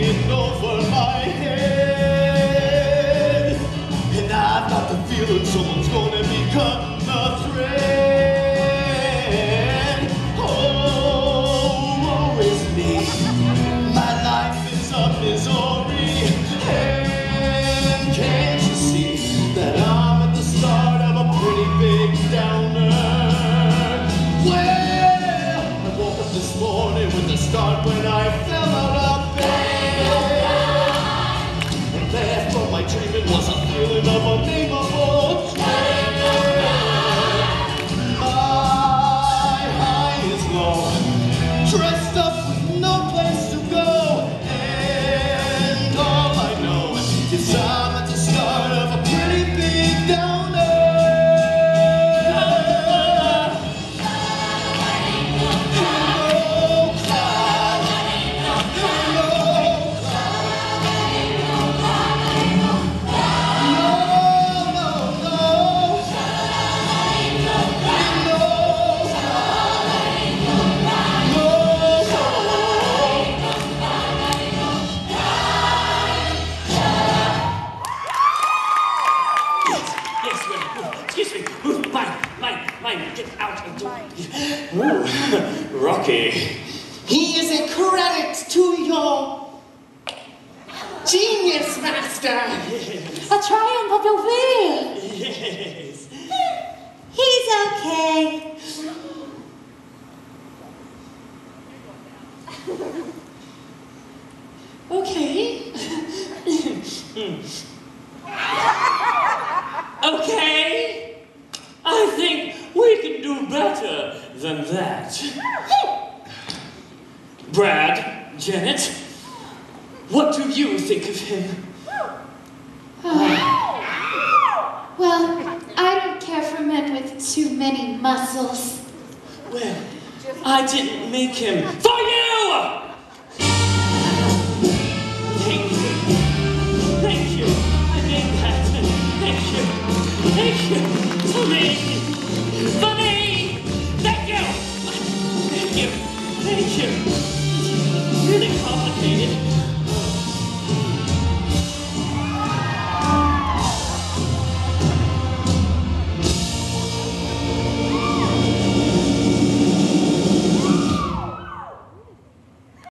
hanging over my head. And I've got the feeling someone's gonna become a threat. Oh, oh, it's me. My life is a misery And can't you see that I'm at the start of a pretty big downer? Well, I woke up this morning with a start when I fell dressed up Excuse me. Ooh, mine, mine, mine. Get out of do Ooh, Rocky. He is a credit to your genius, master. Yes. A triumph of your will. Yes. He's okay. okay. Hmm. Than that. Brad, Janet, what do you think of him? Well, I don't care for men with too many muscles. Well, I didn't make him! really complicated.